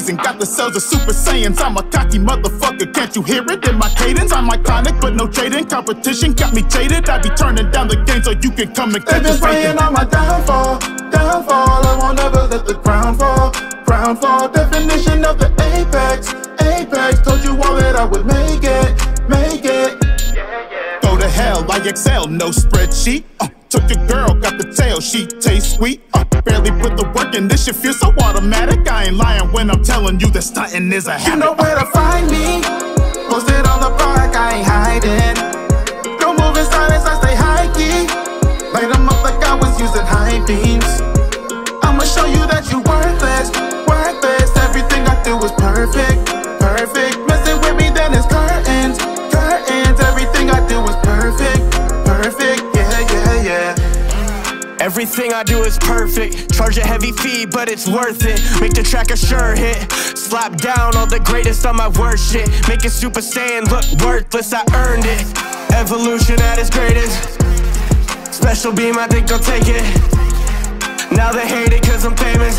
amazing. Got the cells of Super Saiyans. I'm a cocky motherfucker. Can't you hear it in my cadence? I'm iconic, but no trading. Competition got me jaded. I be turning down the game so you can come and catch They've been praying on my downfall, downfall. I won't ever let the ground fall, ground fall. Definition of the apex, apex. Told you all that I would make it, make it. Go to hell, I excel, no spreadsheet. Uh, took your girl, got the tail, she tastes sweet. Uh, barely put the work in, this shit feels so automatic. I ain't lying when I'm telling you that stunting is a habit. You know where to find me. Posted on the block, I ain't hiding. Don't move in silence, I stay high key. Light 'em up like I was using high beams. I'ma show you that you worthless, worthless. Everything I do is perfect. Everything I do is perfect. Charge a heavy fee, but it's worth it. Make the track a sure hit. Slap down all the greatest on my worst shit. Make it Super Saiyan look worthless. I earned it. Evolution at its greatest. Special beam, I think I'll take it. Now they hate it cause I'm famous.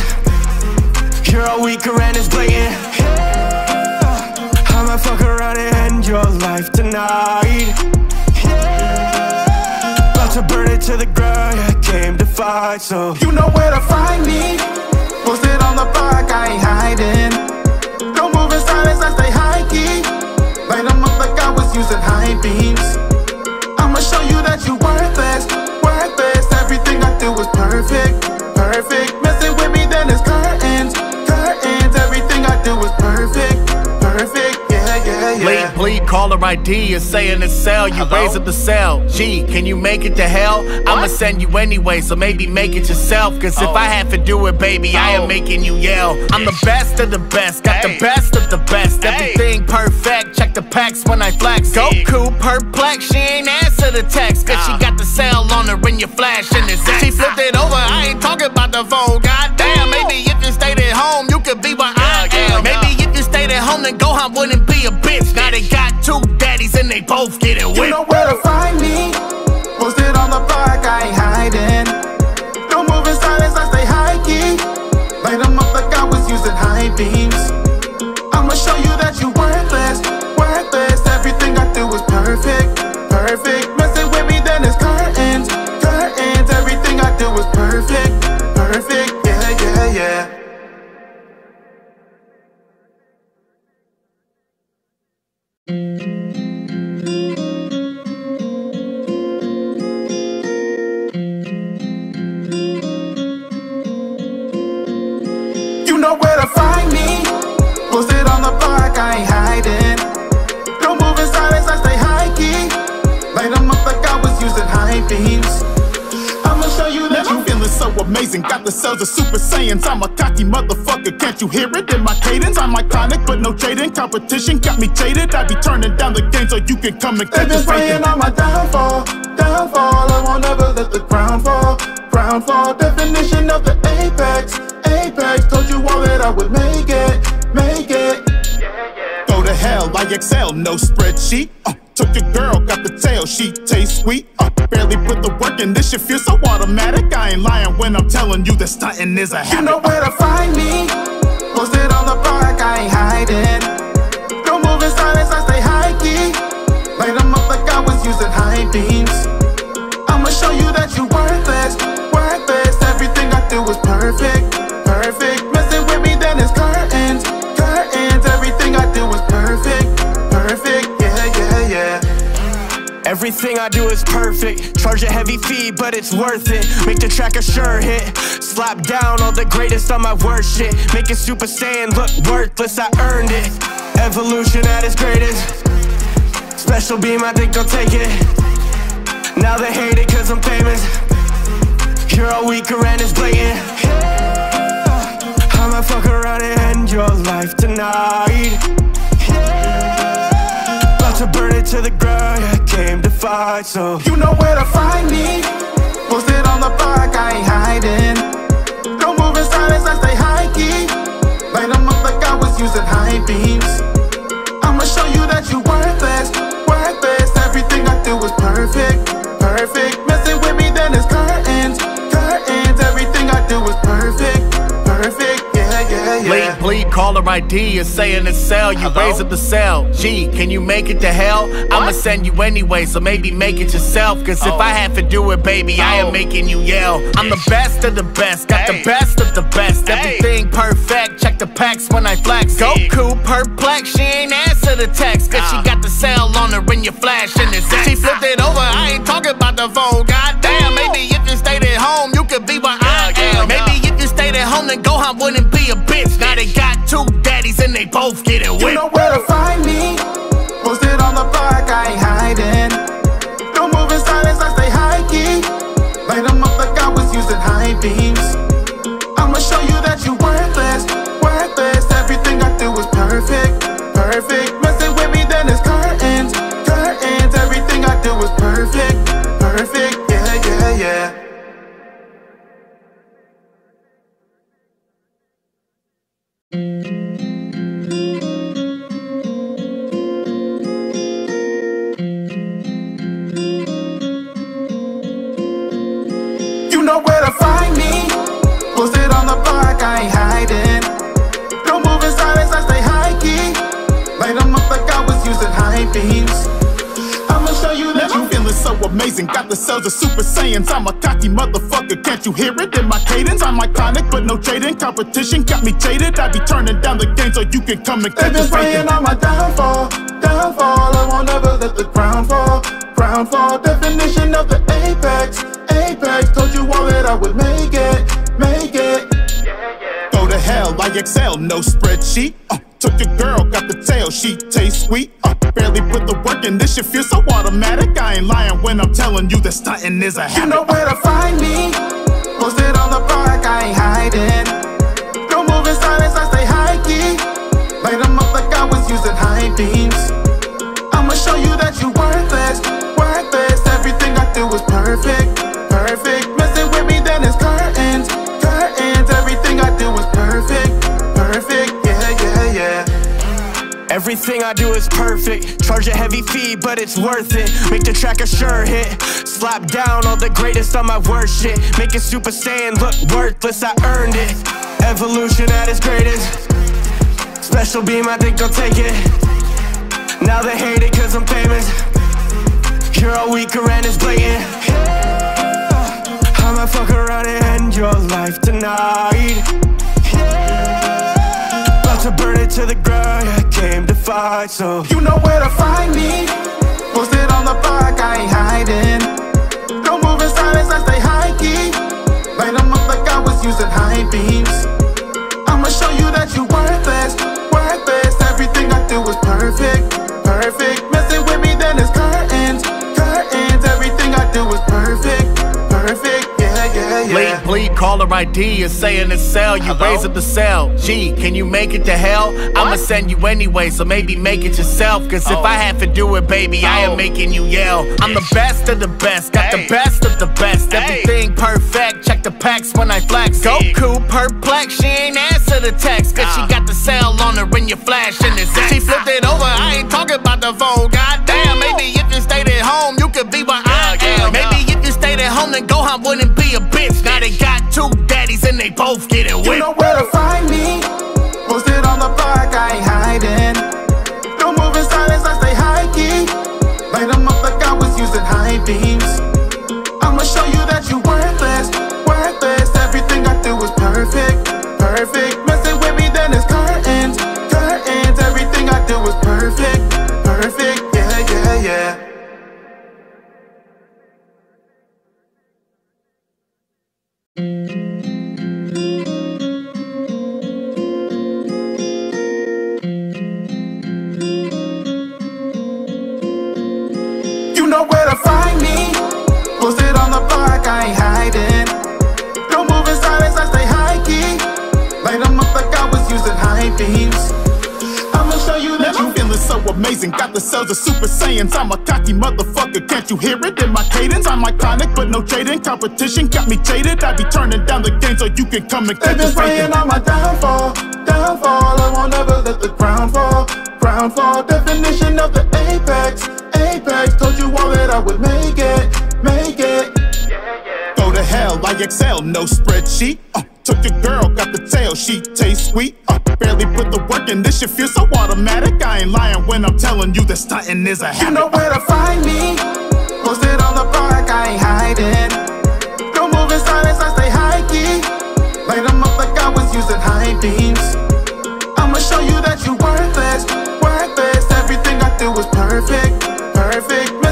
You're all weaker and it's blatant. Yeah. I might fuck around and end your life tonight. Yeah. To burn it to the ground, I came to fight, so You know where to find me. Posted on the block, I ain't hiding. Don't move in silence, I stay high key. Light 'em up like I was using high beams. Caller ID is saying it's Cell. You raise up the cell. Gee, can you make it to hell? I'ma send you anyway, so maybe make it yourself. Cause if I oh. have to do it, baby, I am oh. making you yell. I'm the best of the best, got the best of the best. Everything perfect, check the packs when I flex. Goku perplexed, she ain't answer the text. Cause she uh. got the cell on her when you flash in the She flipped it over, I ain't talking about the phone. Goddamn, maybe if you stayed at home, you could be where I am. Maybe if you stayed at home, then Gohan wouldn't be a bitch. Now they got two daddies and they both getting You whipped. know where to find me. Know where to find me. Posted on the block, I ain't hiding. Don't move in silence, I stay high key. Light 'em up like I was using high beams. I'ma show you that I'm feeling so amazing. Got the cells of Super Saiyans. I'm a cocky motherfucker. Can't you hear it in my cadence? I'm iconic, but no trading. Competition got me jaded. I be turning down the game so you can come and They've catch been praying on my downfall, downfall. I won't ever let the ground fall, ground fall. Definition of the apex, apex. Told you all that I would make it, make it. Go to hell, I excel, no spreadsheet. Uh, took your girl, got the tail, she tastes sweet. Uh, barely put the work in, this shit feels so automatic. I ain't lying when I'm telling you that stunting is a You know where to find me. Posted on the block, I ain't hiding. Don't move in silence, I stay high key. Light 'em up like I was using high beams. I'ma show you that you worthless, worthless. Everything I do is perfect, perfect. Messing with me, then it's curtains, curtains. Everything I do is perfect, perfect. Yeah, yeah, yeah. Everything I do is perfect. Charge a heavy fee, but it's worth it. Make the track a sure hit. Slap down all the greatest on my worst shit. Make it Super Saiyan look worthless. I earned it. Evolution at its greatest. Special beam, I think I'll take it. Now they hate it cause I'm famous. You're all weaker and it's blatant. Yeah. I might fuck around and end your life tonight. Yeah. About to burn it to the ground, I came to fight, so You know where to find me. Posted on the block, I ain't hiding. Don't move in silence, I stay high key. Light 'em up like I was using high beams. I'ma show you that you worthless, worthless. Everything I do is perfect, perfect. Bleed, bleed, caller ID is saying it's Cell. You raise up the cell. G, can you make it to hell? I'ma send you anyway, so maybe make it yourself. Cause if I have to do it, baby, I am making you yell. I'm the best of the best, got the best of the best. Everything perfect, check the packs when I flex. Goku perplex, she ain't answer the text. Cause she got the cell on her when you flash in the She flipped it over, I ain't talking about the phone. Goddamn, maybe if you stayed at home, you could be what I am. Yeah, Maybe you stayed at home, then Gohan wouldn't be a bitch. Now they got two daddies and they both getting You whipped. know where to find me. But. Competition got me jaded. I be turning down the game so you can come and They've catch been us praying on my downfall, downfall. I won't ever let the ground fall, ground fall. Definition of the apex, apex. Told you all that I would make it, make it. Go to hell, I excel, no spreadsheet. Uh, took your girl, got the tail, she tastes sweet. Uh, barely put the work in, this shit feels so automatic. I ain't lying when I'm telling you that stunting is a You know where to find me. Posted on the block, I ain't hiding. Don't move in silence, I stay high key. Light 'em up like I was using high beams. I'ma show you that you worthless, worthless. Everything I do is perfect, perfect. Everything I do is perfect. Charge a heavy fee, but it's worth it. Make the track a sure hit. Slap down all the greatest on my worst shit. Make it Super Saiyan look worthless, I earned it. Evolution at its greatest. Special beam, I think I'll take it. Now they hate it cause I'm famous. You're all and to so You know where to find me. Posted on the block, I ain't hiding. Don't move in silence, I stay high key. Light 'em up like I was using high beams. I'ma show you that you worthless, worthless. Everything I do is perfect, perfect. Bleed, caller ID is saying it's Cell. You raise up the cell. Gee, can you make it to hell? I'ma send you anyway, so maybe make it yourself. Cause if I have to do it, baby, I am making you yell. I'm the best of the best, got the best of the best. Everything perfect, check the packs when I flex. Goku perplexed, she ain't answer the text. Cause she got the cell on her when you flash in the She flipped it over, I ain't talking about the phone. Goddamn, maybe if you stayed at home, you could be what I am. Maybe if you stayed at home, then Gohan wouldn't be a bitch. Now they got two daddies and they both getting You whipped. know where to find me. Amazing. Got the cells of Super Saiyans. I'm a cocky motherfucker. Can't you hear it in my cadence? I'm iconic, but no trading. Competition got me jaded. I be turning down the game so you can come and They've catch been praying on my downfall, downfall. I won't ever let the ground fall, ground fall. Definition of the apex, apex. Told you all that I would make it, make it. Go to hell, I excel, no spreadsheet. Uh, took your girl, got the tail, she tastes sweet. Barely put the work in. This shit feels so automatic. I ain't lying when I'm telling you that stunting is a habit. You know where to find me. Posted on the block, I ain't hiding. Don't move in silence, I stay high key. Light 'em up like I was using high beams. I'ma show you that you worthless, worthless. Everything I do is perfect, perfect.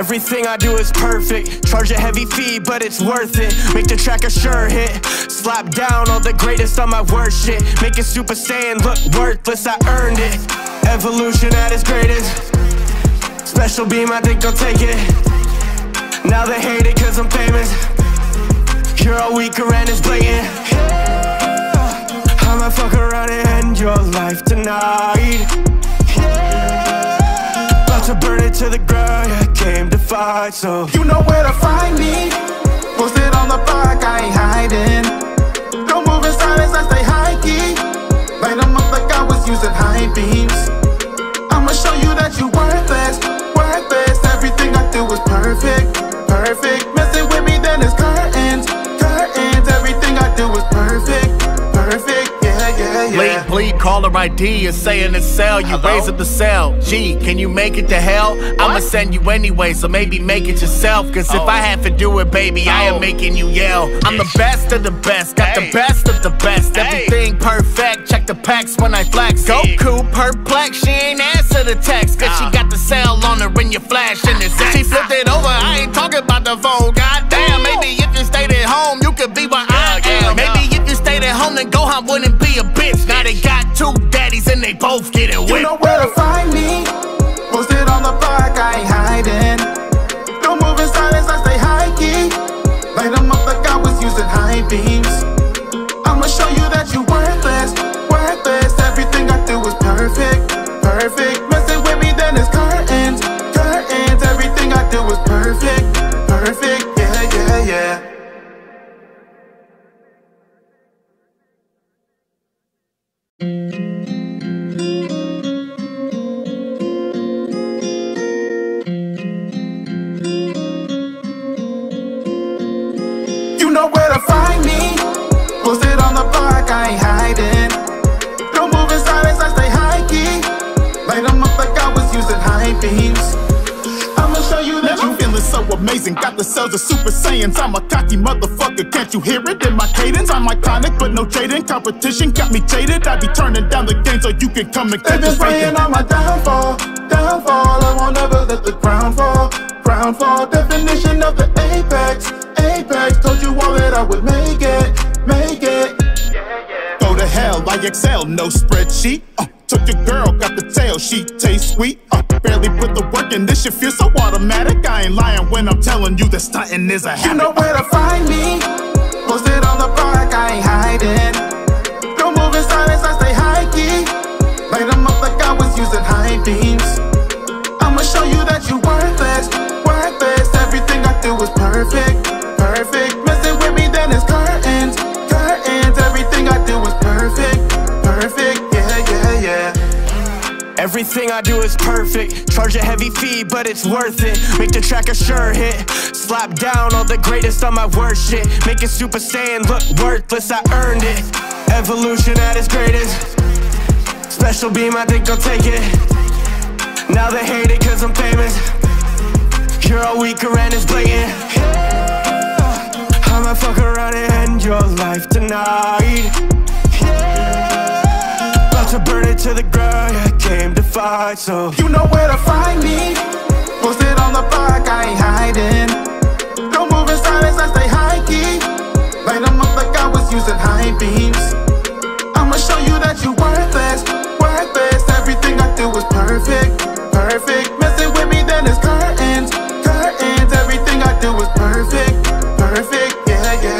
Everything I do is perfect. Charge a heavy fee, but it's worth it. Make the track a sure hit. Slap down all the greatest on my worst shit. Make it Super Saiyan look worthless, I earned it. Evolution at its greatest. Special beam, I think I'll take it. Now they hate it cause I'm famous. You're all weaker and it's blatant. I'ma fuck around and end your life tonight. About to burn it to the ground, yeah, came to fight, so. You know where to find me. Posted on the block, I ain't hiding. Don't move in silence, I stay high key. Light 'em up like I was using high beams. I'ma show you that you worthless, worthless. Everything I do is perfect, perfect. Messing with me, then it's curtains, curtains. Everything I do is perfect, perfect. Yeah. Bleed, bleed, caller ID is saying to sell. You raise up the cell. Gee, can you make it to hell? I'ma send you anyway, so maybe make it yourself. Cause if I oh. have to do it, baby, I am oh. making you yell. I'm the best of the best, got the best of the best. Everything perfect, check the packs when I flex. Goku perplexed, she ain't answer the text. Cause she uh. got the cell on her when you flash in the She flipped it over, I ain't talking about the phone. Goddamn, maybe if you stayed at home, you could be what at home, then Gohan wouldn't be a bitch. Now they got two daddies and they both getting You whipped. know where to find me. You amazing. Got the cells of Super Saiyans. I'm a cocky motherfucker. Can't you hear it in my cadence? I'm iconic, but no trading. Competition got me jaded. I be turning down the game so you can come and They've catch been a praying on my downfall, downfall. I won't ever let the ground fall, ground fall. Definition of the apex, apex. Told you all that I would make it, make it. Go to hell, I excel, no spreadsheet. Uh, took your girl, got the tail, she tastes sweet. Barely put the work in, this shit feels so automatic. I ain't lying when I'm telling you that stunting is a You know where to find me. Posted on the block, I ain't hiding. Don't move in silence, I stay high key. Light 'em up like I was using high beams. I'ma show you that you worthless, worthless. Everything I do is perfect, perfect. Messing with me, then it's curtains, curtains. Everything I do is perfect, perfect. Everything I do is perfect. Charge a heavy fee, but it's worth it. Make the track a sure hit. Slap down all the greatest on my worst shit. Make it Super Saiyan look worthless, I earned it. Evolution at its greatest. Special beam, I think I'll take it. Now they hate it cause I'm famous. You're all weaker and it's blatant. I'ma fuck around and end your life tonight. To burn it to the ground, yeah, came to fight, so. You know where to find me. Posted on the block, I ain't hiding. Don't move in silence, I stay high key. Light 'em up like I was using high beams. I'ma show you that you worthless, worthless. Everything I do is perfect, perfect. Messing with me, then it's curtains.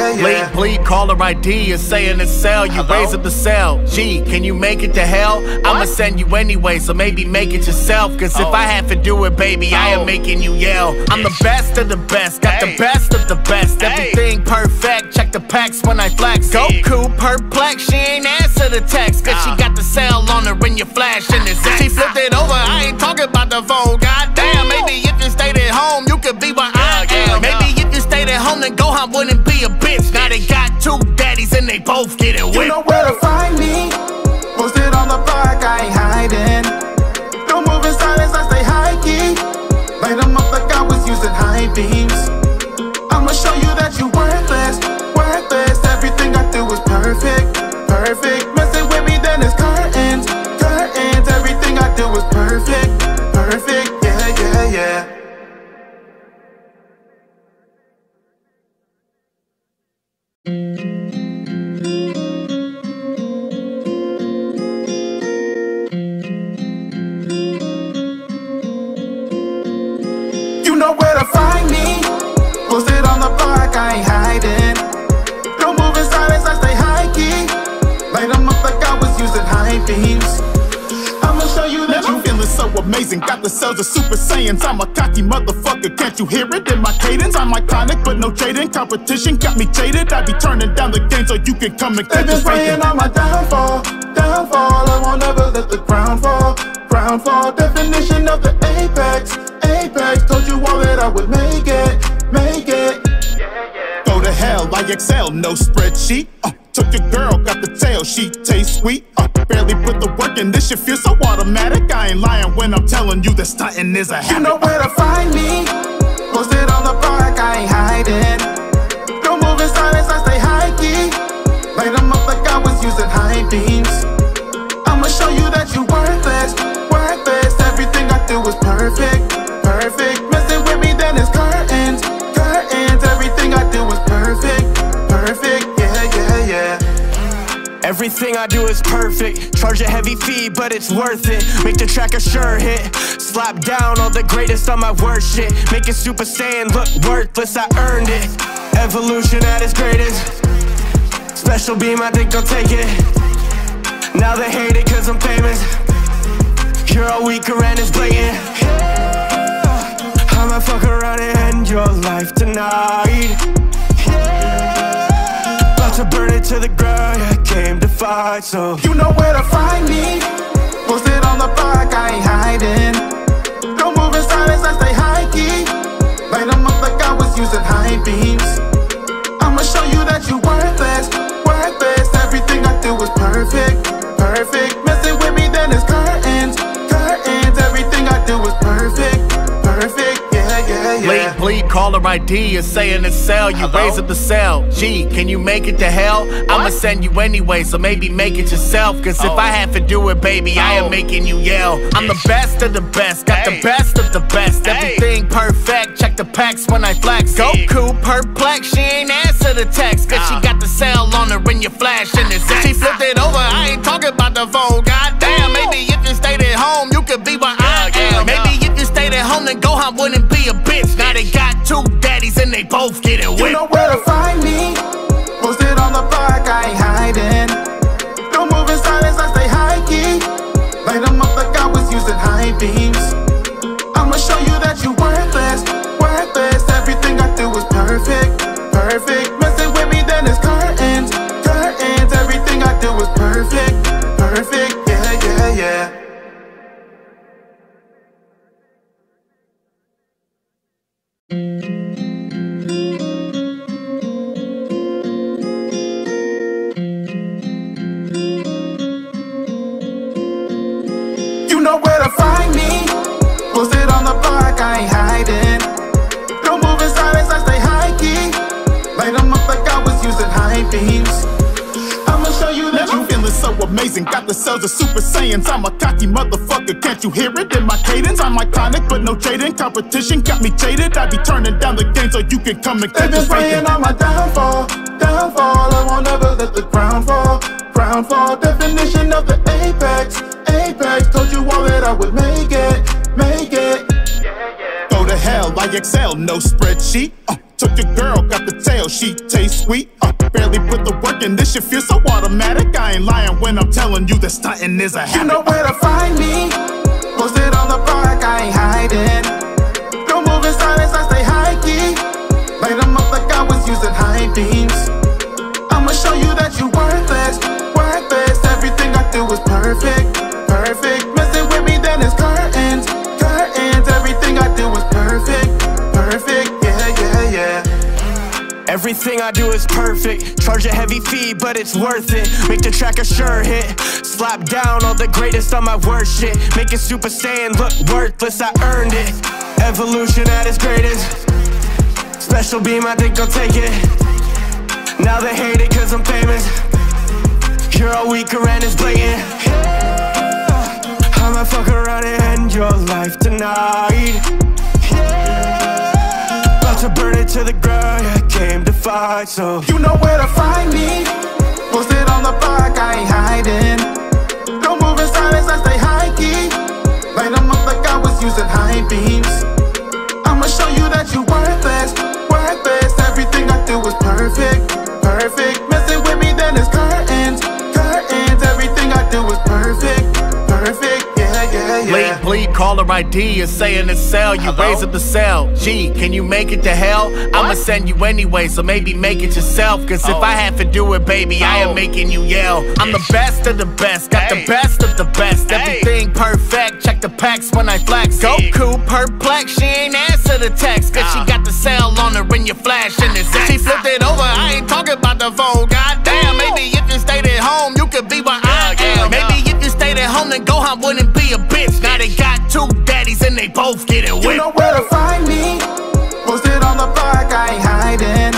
Yeah, yeah, yeah. Bleed, bleed, caller ID is saying to sell. You raise up the cell. Gee, can you make it to hell? I'ma send you anyway, so maybe make it yourself. Cause if I have to do it, baby, I am making you yell. I'm the best of the best, got the best of the best. Everything perfect, check the packs when I flex. Goku perplex, she ain't answer the text. Cause she got the cell on her when you flash in the She flipped it over, I ain't talking about the phone. Goddamn, maybe if you stayed at home, you could be what I am. Maybe stayed at home, then Gohan wouldn't be a bitch. Now they got two daddies and they both get it whipped. You know where to find me. Amazing. Got the cells of Super Saiyans. I'm a cocky motherfucker. Can't you hear it in my cadence? I'm iconic, but no trading. Competition got me jaded. I be turning down the game so you can come and They've catch been us praying on my downfall, downfall. I won't ever let the ground fall, ground fall. Definition of the apex, apex. Told you all that I would make it, make it. Go to hell, I excel, no spreadsheet. Uh, took your girl, got the tail, she tastes sweet. Barely put the work in, this shit feels so automatic. I ain't lying when I'm telling you that stunting is a You know where to find me. Posted on the block, I ain't hiding. Don't move in silence, I stay high key. Light 'em up like I was using high beams. I'ma show you that you worthless, worthless. Everything I do is perfect. Everything I do is perfect. Charge a heavy fee, but it's worth it. Make the track a sure hit. Slap down all the greatest on my worst shit. Make it Super Saiyan look worthless, I earned it. Evolution at its greatest. Special beam, I think I'll take it. Now they hate it cause I'm famous. You're all weaker and it's blatant. Yeah. I'ma fuck around and end your life tonight. About to burn it to the ground, yeah, came to fight, so You know where to find me. Posted on the block, I ain't hiding. Don't move in silence, I stay high key. Light 'em up like I was using high beams. I'ma show you that you worthless, worthless. Everything I do is perfect, perfect. Caller ID is saying it's Cell. You raise up the cell. G, can you make it to hell? I'ma send you anyway, so maybe make it yourself. Cause if I have to do it, baby, I am making you yell. I'm the best of the best, got the best of the best. Everything perfect, check the packs when I flex. Goku perplexed, she ain't answer the text. Cause she got the cell on her when you flash in his She flipped it over, I ain't talking about the phone. God damn, maybe if you stayed at home, you could be what I am. Maybe if you stayed at home, then Gohan wouldn't be a bitch. Now they got two daddies and they both getting You whipped. know where to find me. Posted on the block, I ain't hiding. Amazing. Got the cells of Super Saiyans. I'm a cocky motherfucker. Can't you hear it in my cadence? I'm iconic, but no trading. Competition got me jaded. I be turning down the game so you can come and They've catch been us praying on my downfall, downfall. I won't ever let the ground fall, ground fall. Definition of the apex, apex. Told you all that I would make it, make it. Go to hell, I excel, no spreadsheet. Uh, took your girl, got the tail, she tastes sweet. Barely put the work in, this shit feels so automatic. I ain't lying when I'm telling you that stunting is a You know where to find me. Posted on the block, I ain't hiding. Don't move in silence, I stay high key. Light 'em up like I was using high beams. Everything I do is perfect. Charge a heavy fee, but it's worth it. Make the track a sure hit. Slap down all the greatest on my worst shit. Make it super saiyan look worthless, I earned it. Evolution at its greatest. Special beam, I think I'll take it. Now they hate it cause I'm famous. You're all weaker and it's blatant. Yeah. I might fuck around and end your life tonight. Yeah. To burn it to the ground, I came to fight, so. You know where to find me. Posted on the block, I ain't hiding. Don't move in silence, I stay high key. Light 'em up like I was using high beams. I'ma show you that you worthless, worthless. Everything I do is perfect, perfect. Yeah, yeah, yeah. Bleed, bleed, caller ID is saying it's Cell. You raise up the cell. Gee, can you make it to hell? I'ma send you anyway, so maybe make it yourself. Cause if I oh. have to do it, baby, I am oh. making you yell. I'm the best of the best, got the best of the best. Everything perfect, check the packs when I flex. Goku perplex, she ain't answer the text. Cause she ah. got the cell on her when you flash in the She flipped it over, I ain't talking about the phone. Goddamn, maybe if you stayed at home, you could be where I am. Yeah, Maybe if you stayed at home, then Gohan wouldn't be a bitch. Now they got two daddies and they both getting You whipped. know where to find me. Posted on the block, I ain't hiding.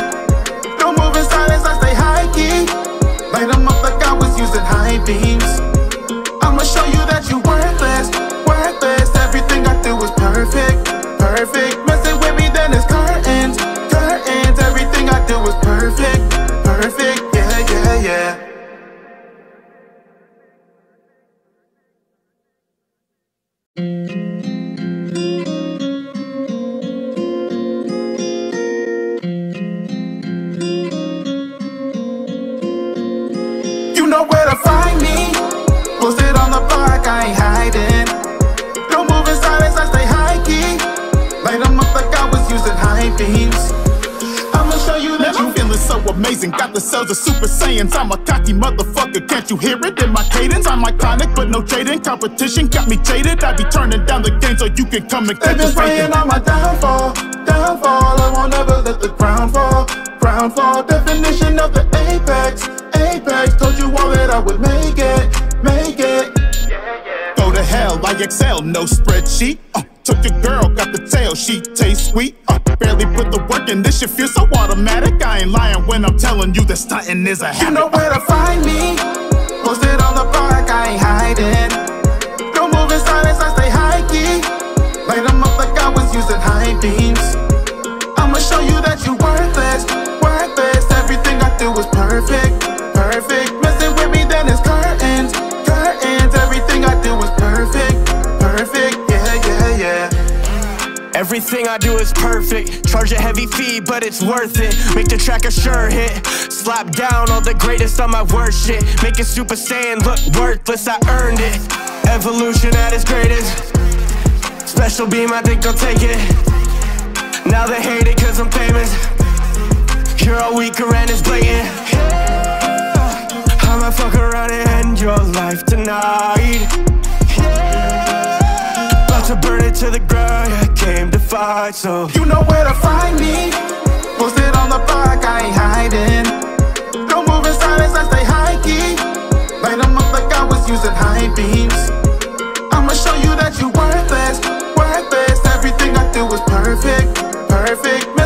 Competition got me jaded. I be turning down the game so you can come and They've catch been us praying on my downfall, downfall. I won't ever let the ground fall, ground fall. Definition of the apex, apex. Told you all that I would make it, make it. Go to hell, I excel, no spreadsheet. Uh, took your girl, got the tail, she tastes sweet. Uh, barely put the work in, this shit feels so automatic. I ain't lying when I'm telling you that stunting is a habit. You know where to find me. Posted on the block, I ain't hiding. In silence, I stay high key. Light 'em up like I was using high beams. I'ma show you that you worthless, worthless. Everything I do is perfect, perfect. Everything I do is perfect. Charge a heavy fee, but it's worth it. Make the track a sure hit. Slap down all the greatest on my worst shit. Make it super saiyan look worthless, I earned it. Evolution at its greatest. Special beam, I think I'll take it. Now they hate it cause I'm famous. You're all weaker and it's blatant. Yeah. I might fuck around and end your life tonight. Yeah. About to burn it to the ground, I came to fight, so. You know where to find me. Posted on the block, I ain't hiding. Don't move in silence, I stay high key. Light 'em up like I was using high beams. I'ma show you that you worthless, worthless. Everything I do is perfect, perfect.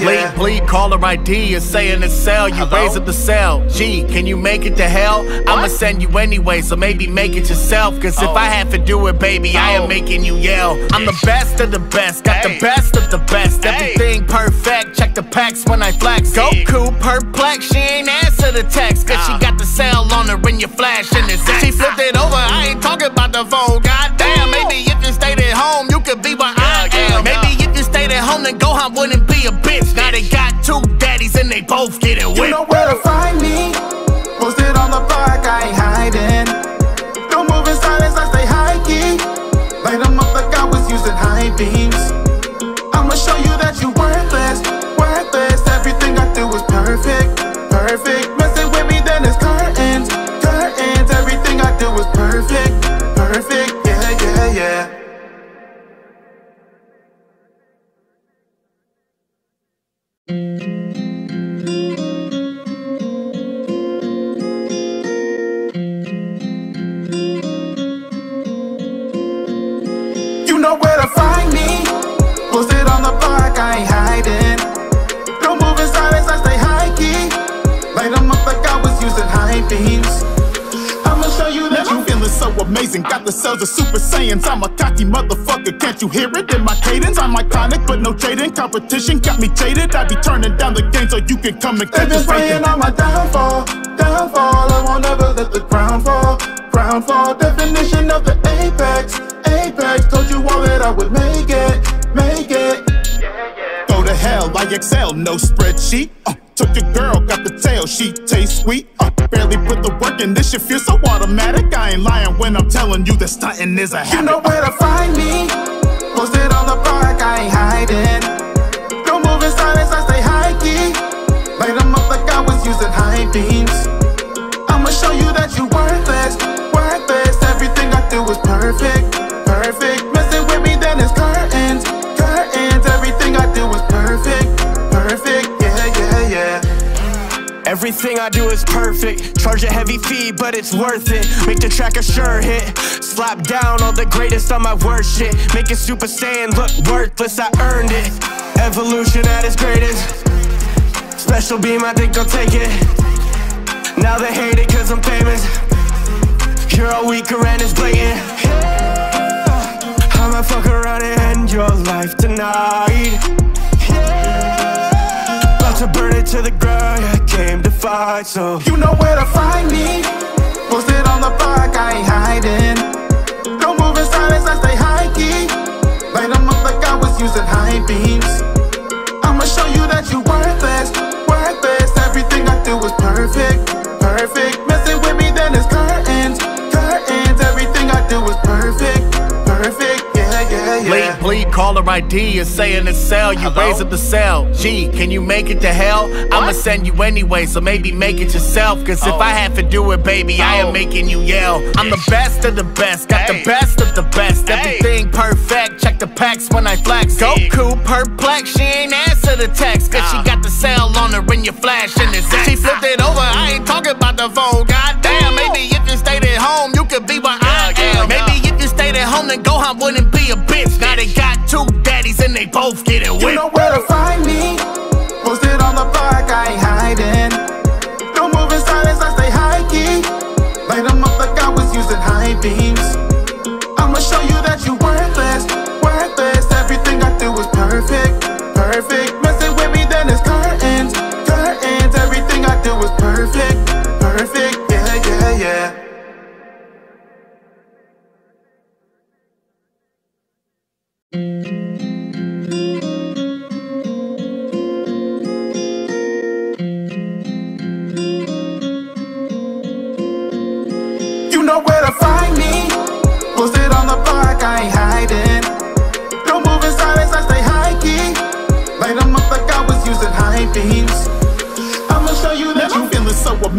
Bleed, bleed, caller ID is saying it's Cell. You raise up the cell. Gee, can you make it to hell? I'ma send you anyway, so maybe make it yourself. Cause if I have to do it, baby, I am making you yell. I'm the best of the best, got the best of the best. Everything perfect, check the packs when I flex. Goku perplex, she ain't answer the text. Cause she got the cell on her when you flash in the She flipped it over, I ain't talking about the phone. Goddamn, maybe if you stayed at home, you could be where I am. Maybe if you stayed at home, then Gohan wouldn't be a bitch. Now they got two daddies and they both getting You whipped. know where to find me. Amazing. Got the cells of Super Saiyans. I'm a cocky motherfucker. Can't you hear it in my cadence? I'm iconic, but no trading. Competition got me jaded. I be turning down the game so you can come and They've been praying on my downfall, downfall. I won't ever let the ground fall, ground fall. Definition of the apex, apex. Told you all that I would make it, make it. Go to hell, I excel, no spreadsheet. Uh, took your girl, got the tail, she tastes sweet. Uh, barely put the work in, this shit feels so automatic. I ain't lying when I'm telling you that stunting is a habit. You know where to find me. Posted on the park, I ain't hiding. Don't move in silence, I stay high key. Light 'em up like I was using high beams. I'ma show you that you worthless, worthless. Everything I do is perfect. Everything I do is perfect. Charge a heavy fee, but it's worth it. Make the track a sure hit. Slap down all the greatest on my worst shit. Make it Super Saiyan look worthless, I earned it. Evolution at its greatest. Special beam, I think I'll take it. Now they hate it cause I'm famous. You're all weaker and it's blatant. Yeah. I'ma fuck around and end your life tonight. Yeah. About to burn it to the ground, I came to fight, so. You know where to find me. Posted on the park, I ain't hiding. Don't move in silence, I stay high key. Light 'em up like I was using high beams. I'ma show you that you worthless, worthless. Everything I do is perfect, perfect. Bleed, caller ID is saying it's Cell. You raise up the cell. G, can you make it to hell? I'ma send you anyway, so maybe make it yourself. Cause if I have to do it, baby, I am making you yell. I'm the best of the best, got the best of the best. Everything perfect, check the packs when I flex. Goku perplex, she ain't answer the text. Cause she got the cell on her when you flash in the She flipped it over, I ain't talking about the phone. Both getting You whipped. know where to find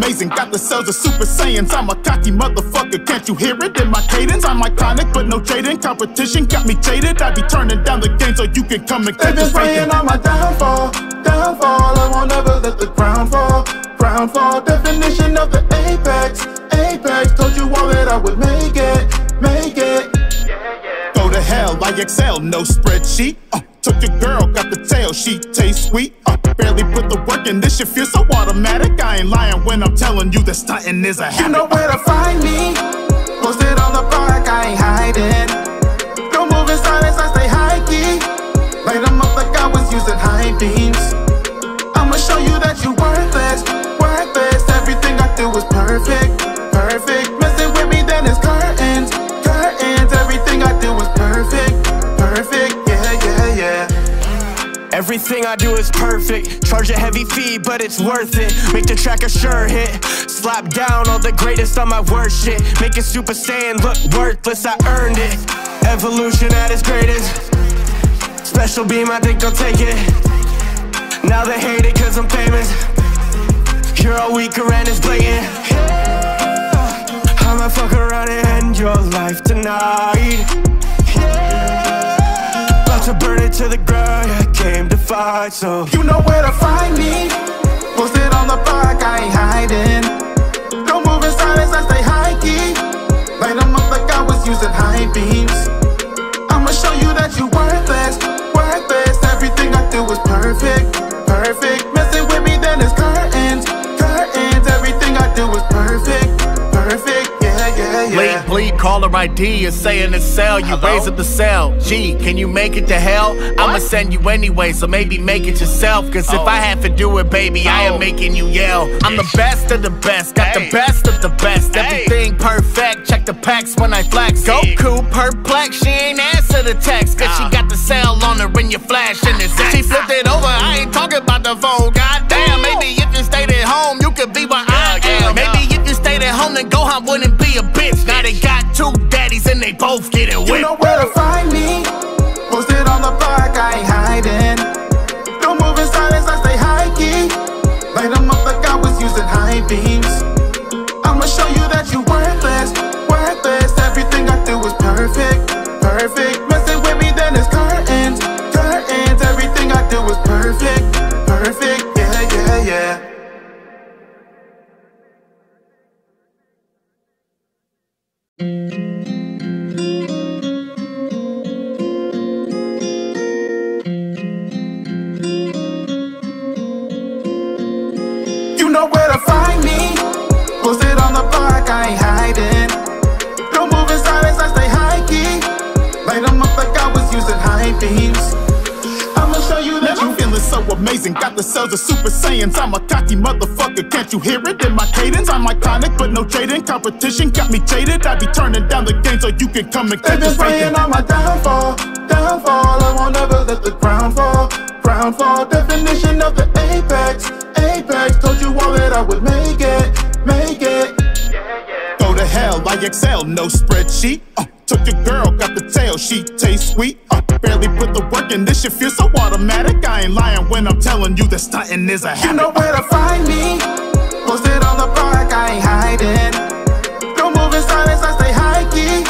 amazing. Got the cells of Super Saiyans. I'm a cocky motherfucker. Can't you hear it in my cadence? I'm iconic, but no trading. Competition got me jaded. I be turning down the game so you can come and They've catch been us praying on my downfall, downfall. I won't ever let the ground fall, ground fall. Definition of the apex, apex. Told you all that I would make it, make it. Go to hell, I excel, no spreadsheet. Uh, took your girl, got the tail, she tastes sweet. Uh, barely put the work in, this shit feels so automatic. I ain't lying when I'm telling you that stunting is a habit. You know where to find me. Posted on the park, I ain't hiding. Don't move in silence, I stay high key. Light 'em up like I was using high beams. I'ma show you that you worthless, worthless. Everything I do is perfect, perfect. Everything I do is perfect. Charge a heavy fee, but it's worth it. Make the track a sure hit. Slap down all the greatest on my worst shit. Make it Super Saiyan look worthless, I earned it. Evolution at its greatest. Special beam, I think I'll take it. Now they hate it cause I'm famous. You're all weaker and it's blatant. Yeah. I'ma fuck around and end your life tonight. About to burn it to the ground, came to fight, so. You know where to find me. Posted on the park, I ain't hiding. Don't move in silence, I stay high key. Light 'em up like I was using high beams. I'ma show you that you worthless, worthless. Everything I do is perfect, perfect. Messing with me, then it's curtains, curtains. Everything I do is perfect. yeah. Bleed, bleed, caller ID is saying it's Cell. You raise up the cell. Gee, can you make it to hell? I'ma send you anyway, so maybe make it yourself. Cause if I have to do it, baby, I am making you yell. I'm the best of the best, got the best of the best. Everything perfect, check the packs when I flex. Goku perplex, she ain't answer the text. Cause she got the cell on her when you flash in the She flipped it over, I ain't talking about the phone. Goddamn, maybe if you stayed at home, you could be what I am. Maybe if you stayed at home, then Gohan wouldn't be a bitch. Now they got two daddies and they both getting You whipped. know where to find me. Posted on the block, I ain't hiding. Amazing. Got the cells of Super Saiyans. I'm a cocky motherfucker. Can't you hear it in my cadence? I'm iconic, but no trading. Competition got me jaded. I be turning down the game so you can come and They've catch been us praying on my downfall, downfall. I won't ever let the ground fall, ground fall. Definition of the apex, apex. Told you all that I would make it, make it. Go to hell, I excel, no spreadsheet. Uh, took your girl, got the tail, she tastes sweet. Uh, barely put the work in, this shit feels so automatic. I ain't lying when I'm telling you that stunting is a habit. You know where to find me. Posted on the block, I ain't hiding. Don't move in silence, I stay high key.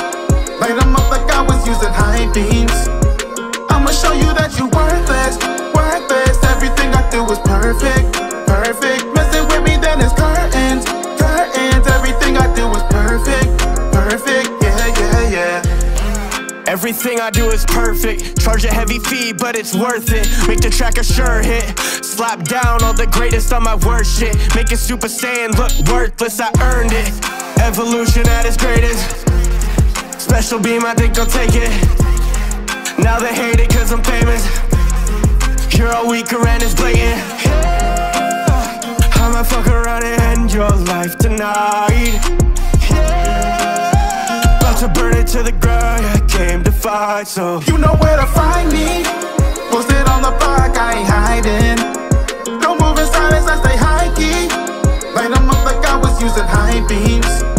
Light 'em up like I was using high beams. I'ma show you that you worthless, worthless. Everything I do is perfect, perfect. Everything I do is perfect. Charge a heavy fee, but it's worth it. Make the track a sure hit. Slap down all the greatest on my worst shit. Make it Super Saiyan look worthless, I earned it. Evolution at its greatest. Special beam, I think I'll take it. Now they hate it cause I'm famous. You're all weaker and it's blatant. I might fuck around and end your life tonight. About to burn it to the ground, I came to fight, so You know where to find me. Posted on the block, I ain't hiding. Don't move in silence, I stay high key. Light 'em up like I was using high beams.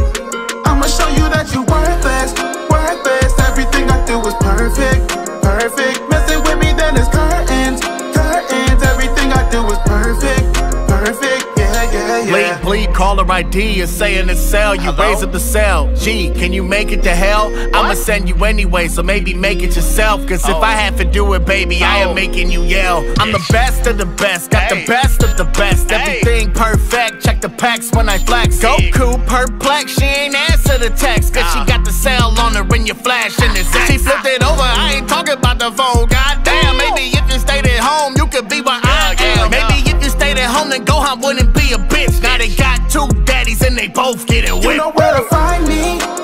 Caller ID is saying it's Cell. You raise up the cell. G, can you make it to hell? I'ma send you anyway, so maybe make it yourself. Cause if I have to do it, baby, I am making you yell. I'm the best of the best, got the best of the best. Everything perfect, check the packs when I flex. Goku perplex, she ain't answer the text. Cause she got the cell on her when you flash in the She flipped it over, I ain't talking about the phone. Goddamn, maybe if you stayed at home, you could be what I am. Maybe you stayed at home, then Gohan wouldn't be a bitch. Now they got two daddies and they both getting You whipped. know where to find me.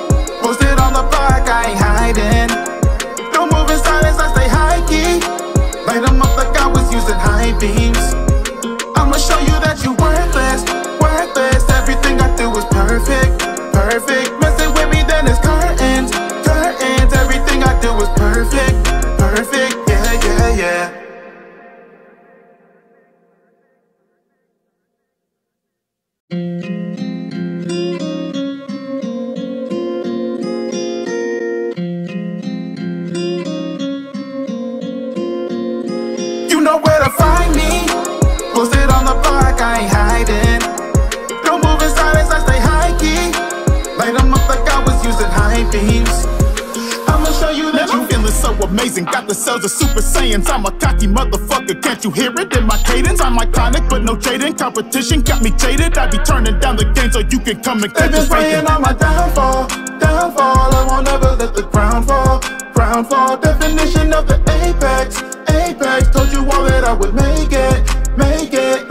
Amazing. Got the cells of Super Saiyans. I'm a cocky motherfucker. Can't you hear it in my cadence? I'm iconic, but no jading. Competition got me jaded. I be turning down the game so you can come and They've catch been praying on my downfall, downfall. I won't ever let the ground fall, ground fall. Definition of the apex, apex. Told you all that I would make it, make it.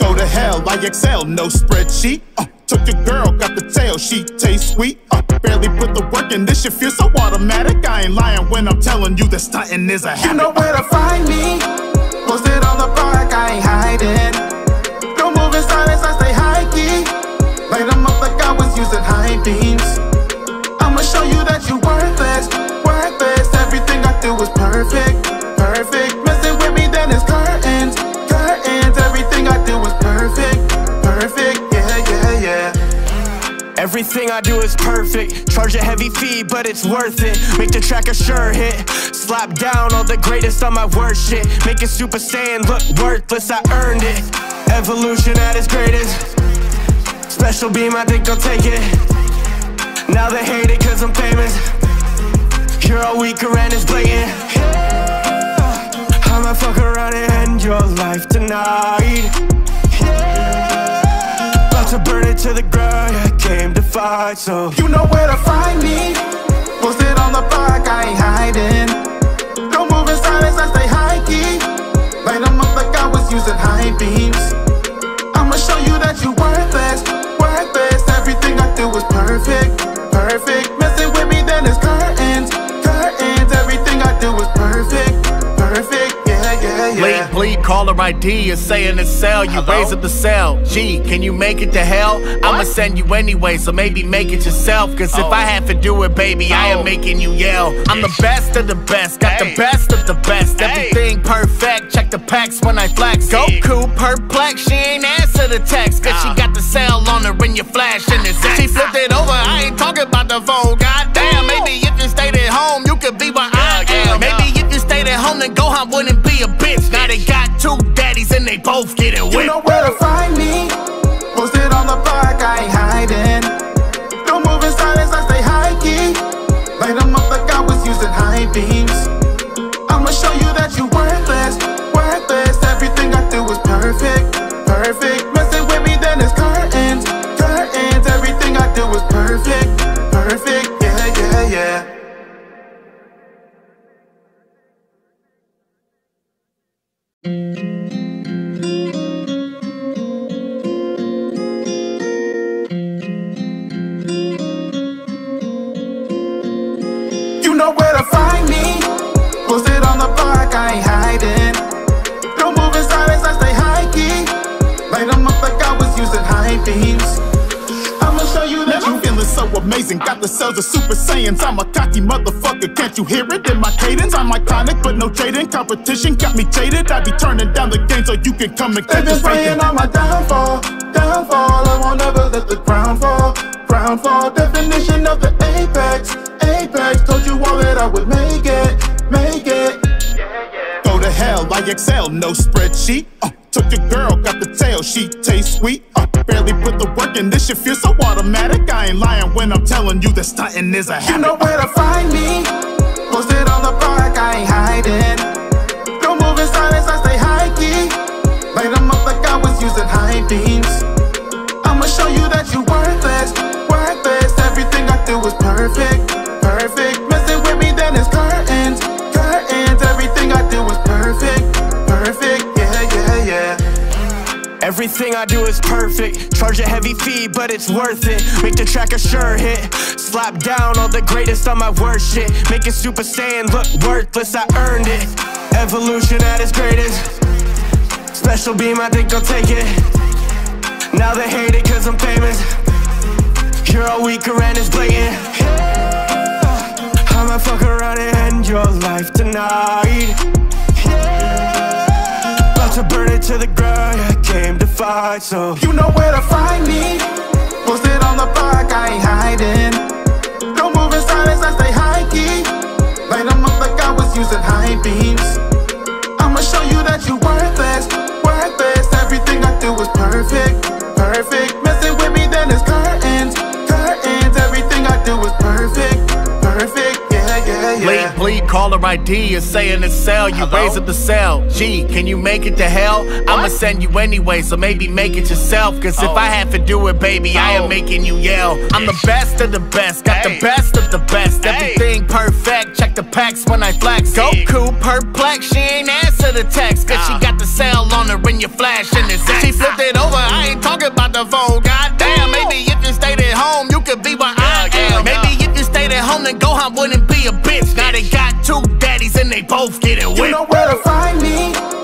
Go to hell, I excel, no spreadsheet. Uh, took your girl, got the tail, she tastes sweet. Uh, barely put the work in. This shit feels so automatic. I ain't lying when I'm telling you that stunting is a habit. You know where to find me. Posted on the park, I ain't hiding. Don't move in silence, I stay high key. Light them up like I was using high beams. I'ma show you that you worthless, worthless. Everything I do is perfect, perfect. Everything I do is perfect. Charge a heavy fee, but it's worth it. Make the track a sure hit. Slap down all the greatest on my worst shit. Make it Super Saiyan look worthless, I earned it. Evolution at its greatest. Special beam, I think I'll take it. Now they hate it cause I'm famous. You're all weaker and it's blatant. I'ma fuck around and end your life tonight. To burn it to the ground, I came to fight, so You know where to find me. Posted on the park, I ain't hiding. Don't move in silence, I stay high key. Light them up like I was using high beams. I'ma show you that you worthless. Bleed, caller ID is saying it's Cell. You raise up the cell. G, can you make it to hell? I'ma send you anyway, so maybe make it yourself. Cause if I have to do it, baby, I am making you yell. I'm the best of the best, got the best of the best. Everything perfect, check the packs when I flex. Goku perplexed, she ain't answer the text. Cause she got the cell on her when you flash in the She flipped it over, I ain't talking about the phone. Goddamn, maybe if you stayed at home, you could be where I am. Maybe if you stayed at home, then Gohan wouldn't be a bitch. Now they got two daddies and they both getting You whipped. know where to find me. Posted on the park, I ain't hiding. You hear it in my cadence? I'm iconic, but no trading. Competition got me jaded. I be turning down the game so you can come and catch been praying on my downfall, downfall. I won't ever let the ground fall, ground fall. Definition of the apex, apex. Told you all that I would make it, make it. Go to hell, I excel, no spreadsheet. Uh, took your girl, got the tail, she tastes sweet. Uh, barely put the work in, this shit feels so automatic. I ain't lying when I'm telling you that stunting is a You know where to find me. Posted on the park, I ain't hiding. Don't move in silence, I stay high key. Light them up like I was using high beams. I'ma show you that you worthless, worthless. Everything I do is perfect, perfect. Everything I do is perfect. Charge a heavy fee, but it's worth it. Make the track a sure hit. Slap down all the greatest on my worst shit. Make it Super Saiyan look worthless, I earned it. Evolution at its greatest. Special beam, I think I'll take it. Now they hate it cause I'm famous. You're all weaker and it's blatant. I'ma fuck around and end your life tonight. About to burn it to the ground, I came to fight, so You know where to find me. Posted on the park, I ain't hiding. Bleed, caller ID is saying it's Cell. You raise up the cell. Gee, can you make it to hell? I'ma send you anyway, so maybe make it yourself. Cause if I have to do it, baby, I am making you yell. I'm the best of the best, got the best of the best. Everything perfect, check the packs when I flex. Goku perplexed, she ain't answer the text. Cause she got the cell on her when you flash in the She flipped it over, I ain't talking about the phone. Goddamn, maybe if you stayed at home, you could be where I then Gohan wouldn't be a bitch. Now they got two daddies and they both getting whipped. You know where to find me.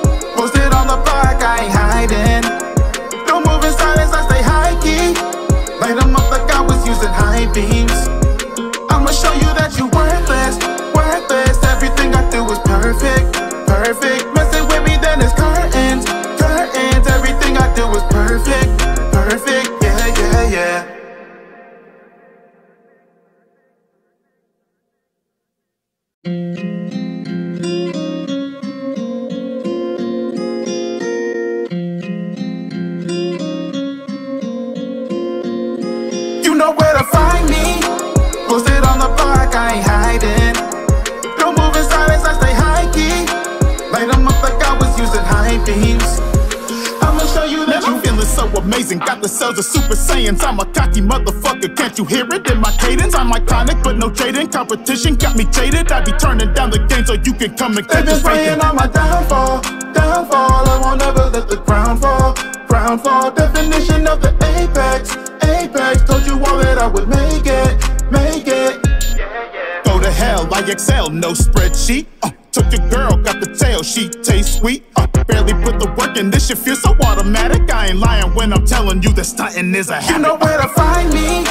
Amazing. Got the cells of Super Saiyans. I'm a cocky motherfucker. Can't you hear it in my cadence? I'm iconic, but no trading. Competition got me jaded. I be turning down the game so you can come and They've catch been praying on my downfall, downfall. I won't ever let the ground fall, ground fall. Definition of the apex, apex. Told you all that I would make it, make it. Go to hell, I excel, no spreadsheet. Uh, took your girl, got the tail, she tastes sweet. Uh, barely put the work in, this shit feels so automatic. I ain't lying when I'm telling you that stunting is a You know where to find me.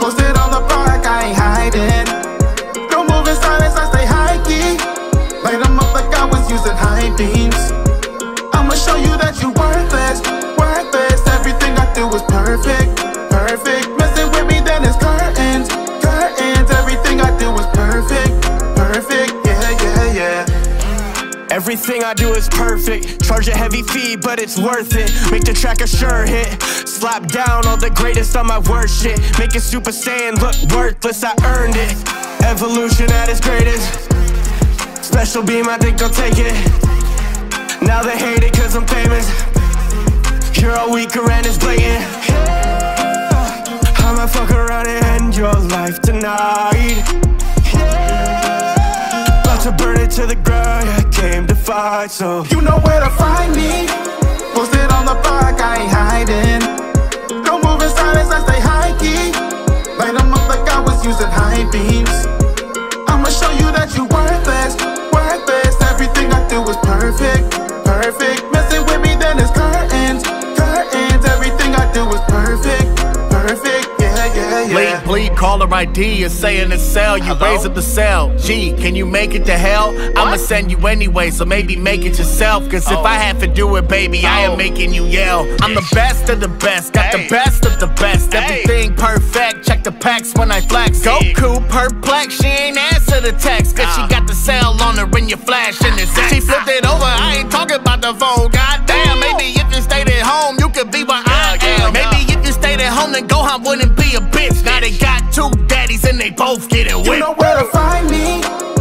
Posted on the block, I ain't hiding. Don't move in silence, I stay high key. Light 'em up like I was using high beams. I'ma show you that you worthless, worthless. Everything I do is perfect, perfect. Everything I do is perfect. Charge a heavy fee, but it's worth it. Make the track a sure hit. Slap down all the greatest on my worst shit. Make it Super Saiyan look worthless, I earned it. Evolution at its greatest. Special beam, I think I'll take it. Now they hate it cause I'm famous. You're all weaker and it's blatant. I'ma fuck around and end your life tonight. To burn it to the ground, I came to fight, so You know where to find me. Posted on the block, I ain't hiding. Don't move in silence, I stay high key. Light 'em up like I was using high beams. I'ma show you that you worthless, worthless. Everything I do is perfect, perfect. Messing with me, then it's curtains, curtains. Everything I do is perfect, perfect. Yeah. Bleed, bleed, caller ID is saying to sell. You raise up the cell. Gee, can you make it to hell? I'ma send you anyway, so maybe make it yourself. Cause if I have to do it, baby, I am making you yell. I'm the best of the best, got the best of the best. Everything perfect, check the packs when I flex. Goku perplexed, she ain't answer the text. Cause she got the cell on her when you flash in the She flipped it over, I ain't talking about the phone. Goddamn, maybe if you stayed at home, you could be where I stayed at home, then Gohan wouldn't be a bitch. Now they got two daddies and they both getting You whipped. know where to find me.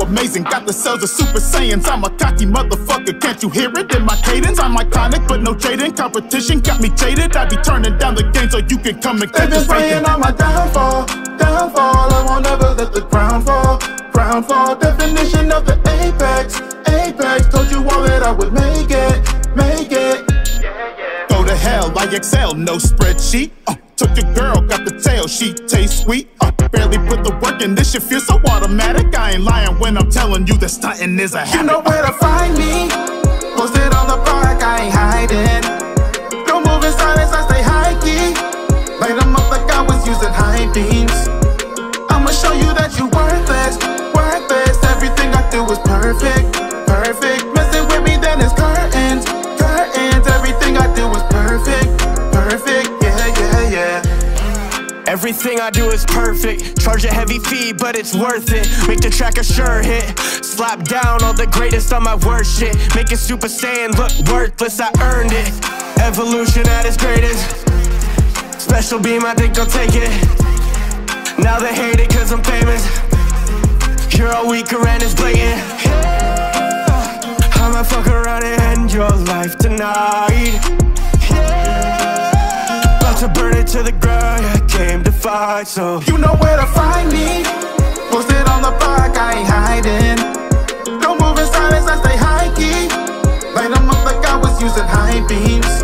Amazing. Got the cells of Super Saiyans. I'm a cocky motherfucker. Can't you hear it in my cadence? I'm iconic, but no trading. Competition got me jaded. I be turning down the game so you can come and They've catch been praying on my downfall, downfall. I won't ever let the ground fall, ground fall. Definition of the apex, apex. Told you all that I would make it, make it. Go to hell, I excel, no spreadsheet. Uh, took your girl, got the tail, she tastes sweet. Barely put the work in, this shit feels so automatic. I ain't lying when I'm telling you that stunting is a You know where to find me. Posted on the block, I ain't hiding. Don't move in silence, I stay high key. Light 'em up like I was using high beams. I'ma show you that you worthless, worthless. Everything I do is perfect, perfect. Everything I do is perfect. Yeah, yeah, yeah. Charge a heavy fee, but it's worth it. Make the track a sure hit. Slap down all the greatest on my worst shit. Make it Super Saiyan look worthless, I earned it. Evolution at its greatest. Special beam, I think I'll take it. Now they hate it cause I'm famous. You're all weaker and it's blatant. I'ma fuck around and end your life tonight. About to burn it to the ground, I came to fight, so You know where to find me. Posted on the block, I ain't hiding. Don't move in silence, I stay high key. Light 'em up like I was using high beams.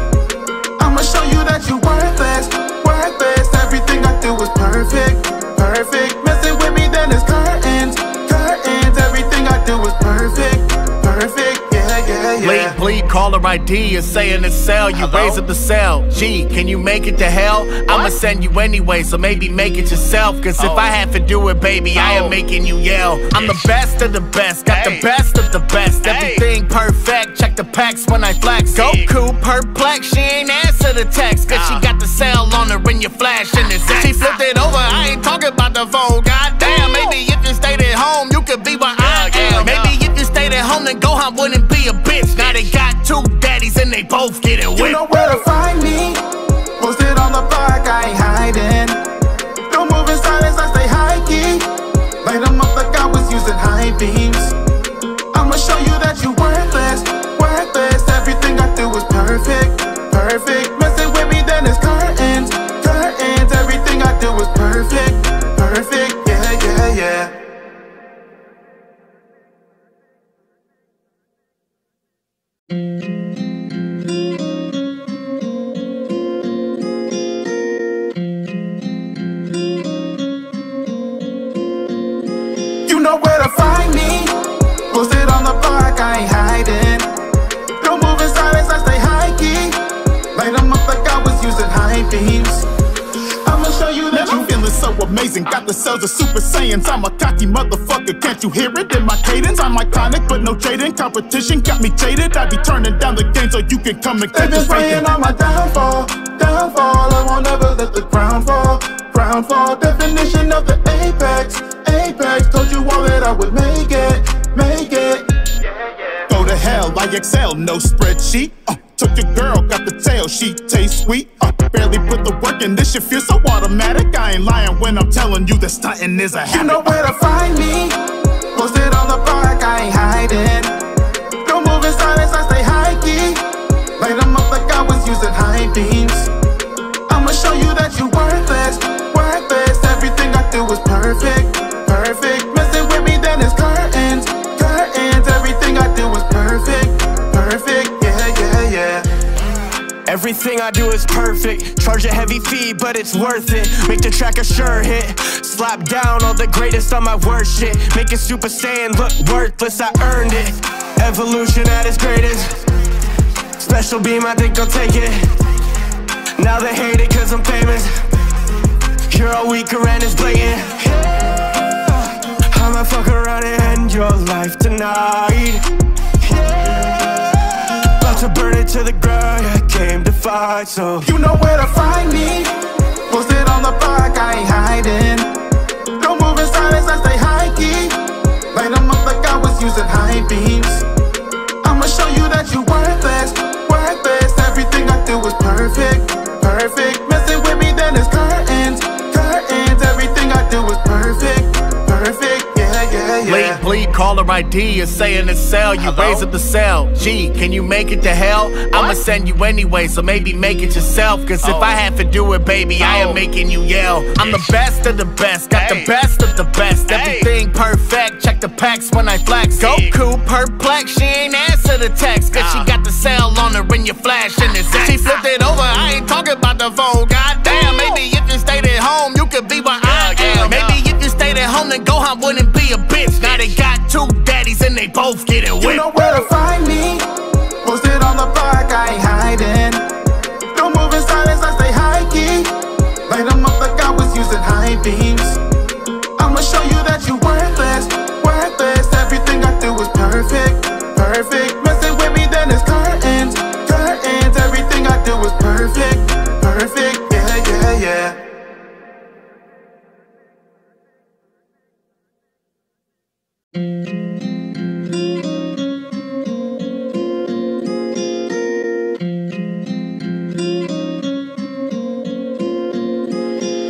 I'ma show you that you worthless, worthless. Everything I do is perfect, perfect. Bleed, bleed, caller ID is saying to sell. You raise up the cell. Gee, can you make it to hell? I'ma send you anyway, so maybe make it yourself. Cause if I oh. have to do it, baby, I am oh. making you yell. I'm the best of the best, got the best of the best. Everything perfect, check the packs when I flex. Goku perplexed, she ain't answer the text. Cause she uh. got the cell on her when you flash in his She flipped it over, I ain't talking about the phone. Goddamn, maybe if you stayed at home, you could be what I am. Maybe you at home, then Gohan wouldn't be a bitch. Now they got two daddies and they both getting You whipped. know where to find me. Posted on the You amazing. Got the cells of Super Saiyans. I'm a cocky motherfucker. Can't you hear it in my cadence? I'm iconic, but no trading. Competition got me jaded. I be turning down the game so you can come and They've catch been us praying on my downfall, downfall. I won't ever let the ground fall, ground fall. Definition of the apex, apex. Told you all that I would make it, make it. Go to hell, I excel, no spreadsheet. Uh, took your girl, got the tail, she tastes sweet. Barely put the work in, this shit feels so automatic. I ain't lying when I'm telling you that stunting is a You know where to find me. Posted on the block, I ain't hiding. Don't move in silence, I stay high key. Light 'em up like I was using high beams. I'ma show you that you worthless, worthless. Everything I do is perfect, perfect. Everything I do is perfect. Charge a heavy fee, but it's worth it. Make the track a sure hit. Slap down all the greatest on my worst shit. Make it Super Saiyan look worthless, I earned it. Evolution at its greatest. Special beam, I think I'll take it. Now they hate it cause I'm famous. You're all weaker and it's blatant. I'ma fuck around and end your life tonight. To burn it to the ground, I came to fight, so You know where to find me. Posted on the block, I ain't hiding. Don't move in silence, I stay high key. Light 'em up like I was using high beams. I'ma show you that you worthless, worthless. Everything I do is perfect, perfect. Messing with me, then it's curtains, Yeah, yeah, yeah. Bleed, bleed, caller ID is saying to sell. You raise up the cell. G, can you make it to hell? I'ma send you anyway, so maybe make it yourself. Cause if I oh. have to do it, baby, I am oh. making you yell. I'm the best of the best, got the best of the best. Everything perfect, check the packs when I flex. Goku perplexed, she ain't answer the text. Cause she ah. got the cell on her when you flash in his She flipped it over, I ain't talking about the phone. Goddamn, maybe if you stayed at home, you could be what I am. Maybe if you stayed at home, then Gohan wouldn't be a bitch. Now they got two daddies and they both getting You whipped. know where to find me. Posted on the block, I ain't hiding.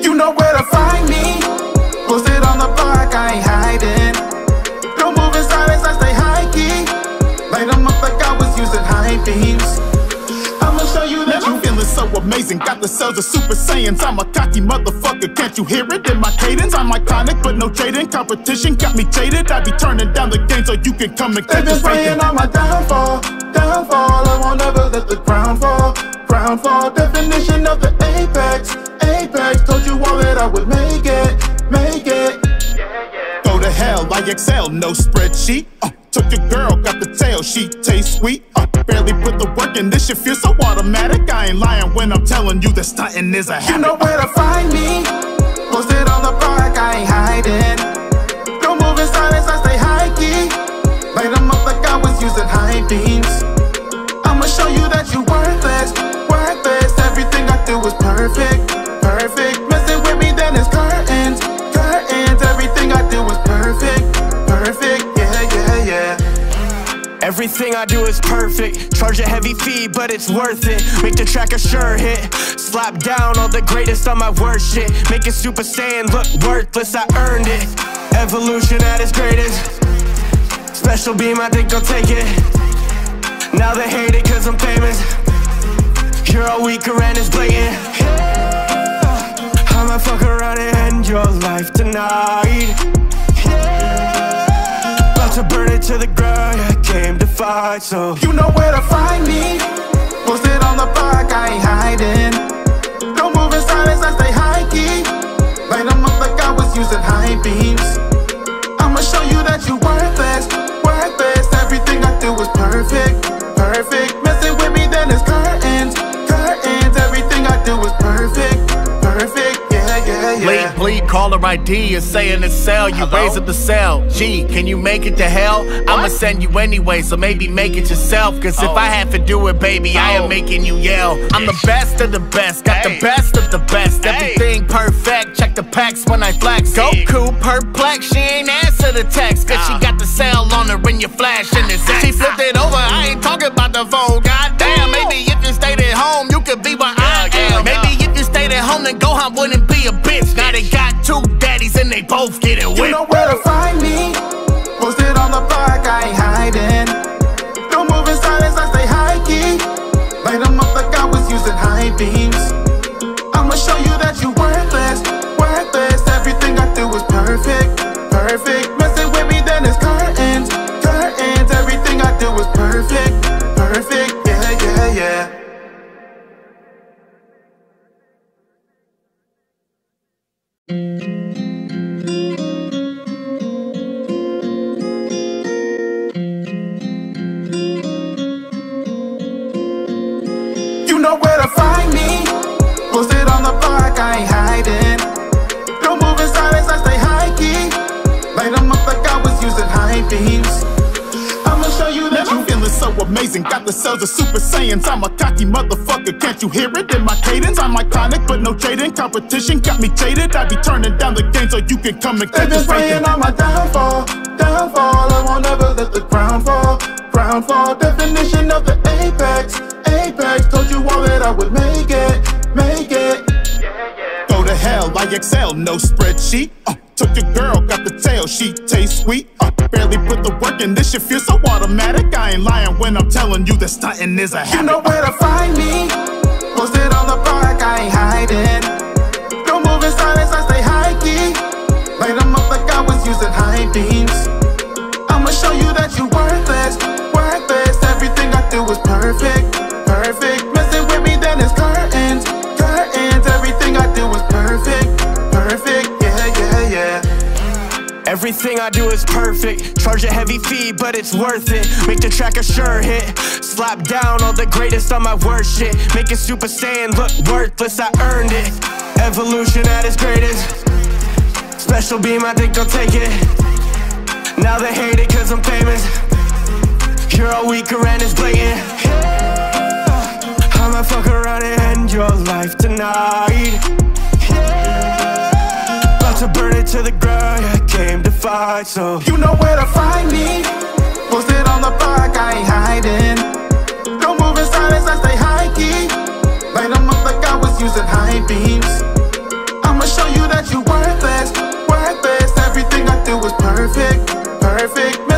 You know where to find me. Posted on the block, I ain't hiding. Don't move in silence, I stay high-key Light them up like I was using high beams amazing. Got the cells of Super Saiyans. I'm a cocky motherfucker. Can't you hear it in my cadence? I'm iconic, but no trading. Competition got me jaded. I be turning down the game so you can come and They've catch been us praying on my downfall, downfall. I won't ever let the ground fall, ground fall. Definition of the apex, apex. Told you all that I would make it, make it. Go to hell, I excel, no spreadsheet. Uh, took your girl, got the tail, she tastes sweet. Barely put the work in, this shit feels so automatic. I ain't lying when I'm telling you that stunting is a You know where to find me. Posted on the park, I ain't hiding. Don't move in silence, I stay high key. Light 'em up like I was using high beams. I'ma show you that you worthless. Everything I do is perfect. Charge a heavy fee, but it's worth it. Make the track a sure hit. Slap down all the greatest on my worst shit. Make it Super Saiyan look worthless, I earned it. Evolution at its greatest. Special beam, I think I'll take it. Now they hate it cause I'm famous. You're all weaker and it's blatant. Yeah. I might fuck around and end your life tonight. Yeah. About to burn it to the ground, I came to fight, so You know where to find me. Posted on the park, I ain't hiding. Don't move in silence, I stay high key. Light 'em up like I was using high beams. I'ma show you that you worthless, worthless. Everything I do is perfect, perfect. Messing with me, then it's Bleed, bleed, caller ID is saying it's Cell. You raising the cell. Gee, can you make it to hell? I'ma send you anyway, so maybe make it yourself. Cause if I have to do it, baby, I am making you yell. I'm the best of the best, got the best of the best. Everything perfect, check the packs when I flex. Goku perplexed, she ain't answer the text. Cause she got the cell on her when you flash in his She flipped it over, I ain't talking about the phone. Goddamn, maybe if you stayed at home, you could be where I am. Maybe if you stayed at home, then Gohan wouldn't be a bitch. Now they got two daddies and they both getting You know where to find me. Posted on the park, I ain't hiding. But no trading. Competition got me jaded. I be turning down the game so you can come and They've catch been us praying on my downfall, downfall. I won't ever let the ground fall, ground fall. Definition of the apex, apex. Told you all that I would make it, make it. Yeah, yeah. Go to hell, I excel, no spreadsheet. Uh, took your girl, got the tail, she tastes sweet. Uh, barely put the work in, this shit feels so automatic. I ain't lying when I'm telling you that stunting is a habit. You know where to find me. Posted on the park, I ain't hiding. Don't move in silence, I Everything I do is perfect. Charge a heavy fee, but it's worth it. Make the track a sure hit. Slap down all the greatest on my worst shit. Make it Super Saiyan look worthless, I earned it. Evolution at its greatest. Special beam, I think I'll take it. Now they hate it cause I'm famous. You're all weaker and it's blatant. I might fuck around and end your life tonight. About to burn it to the ground, came to fight, so You know where to find me. Posted on the park, I ain't hiding. Don't move in silence, I stay high key. Light 'em up like I was using high beams. I'ma show you that you worthless, worthless. Everything I do is perfect, perfect.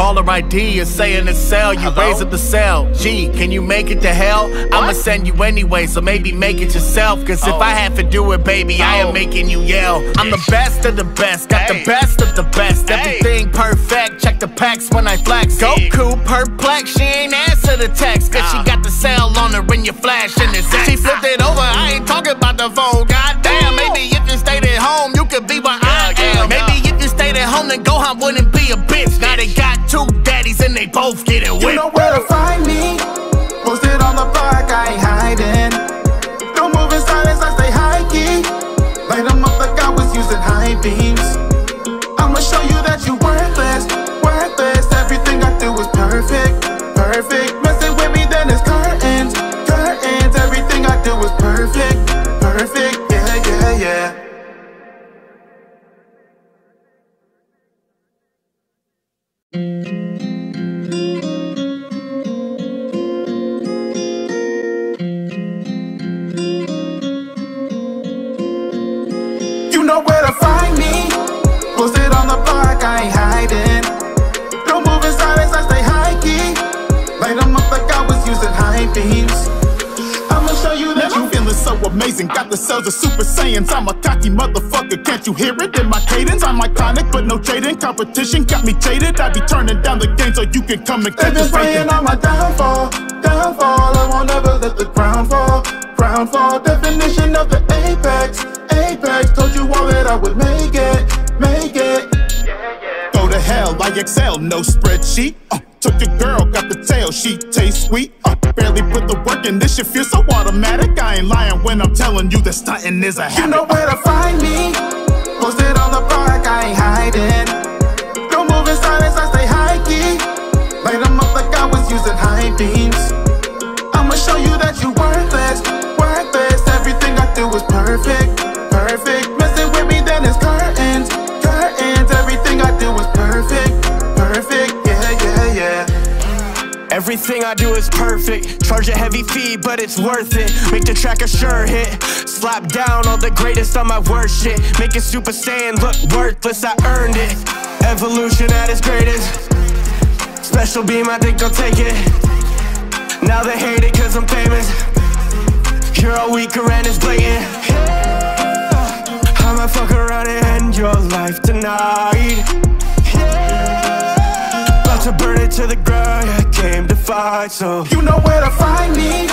Caller ID is saying it's Cell. You raise up the cell. G, can you make it to hell? I'ma send you anyway, so maybe make it yourself. Cause if I have to do it, baby, I am making you yell. I'm the best of the best, got the best of the best. Everything perfect, check the packs when I flex. Goku perplex, she ain't answer the text. Cause she got the cell on her when you flash in the She flipped it over, I ain't talking about the phone. God Goddamn, maybe if you stayed at home, you could be what I am. Maybe if you stayed at home, then Gohan wouldn't be a bitch. Now they got two daddies and they both getting You whipped. know where to find me. Posted on the block, I ain't hiding. Amazing. Got the cells of Super Saiyans. I'm a cocky motherfucker. Can't you hear it in my cadence? I'm iconic, but no trading. Competition got me jaded. I be turning down the game so you can come and They've catch been us praying on my downfall, downfall. I won't ever let the ground fall, ground fall. Definition of the apex, apex. Told you all that I would make it, make it. Go to hell, I excel, no spreadsheet. Uh, took your girl, got the tail, she tastes sweet. Uh, barely put the work in, this shit feels so automatic. I ain't lying when I'm telling you that stunting is a habit. You know where to find me. Posted on the block, I ain't hiding. Don't move in silence, I stay high key. Light 'em up like I was using high beams. I'ma show you that you worthless, worthless. Everything I do is perfect, perfect. Everything I do is perfect. Charge a heavy fee, but it's worth it. Make the track a sure hit. Slap down all the greatest on my worst shit. Make it Super Saiyan look worthless, I earned it. Evolution at its greatest. Special beam, I think I'll take it. Now they hate it cause I'm famous. You're all weaker and it's blatant. Yeah. I might fuck around and end your life tonight. Yeah. About to burn it to the ground, yeah, came to fight, so You know where to find me.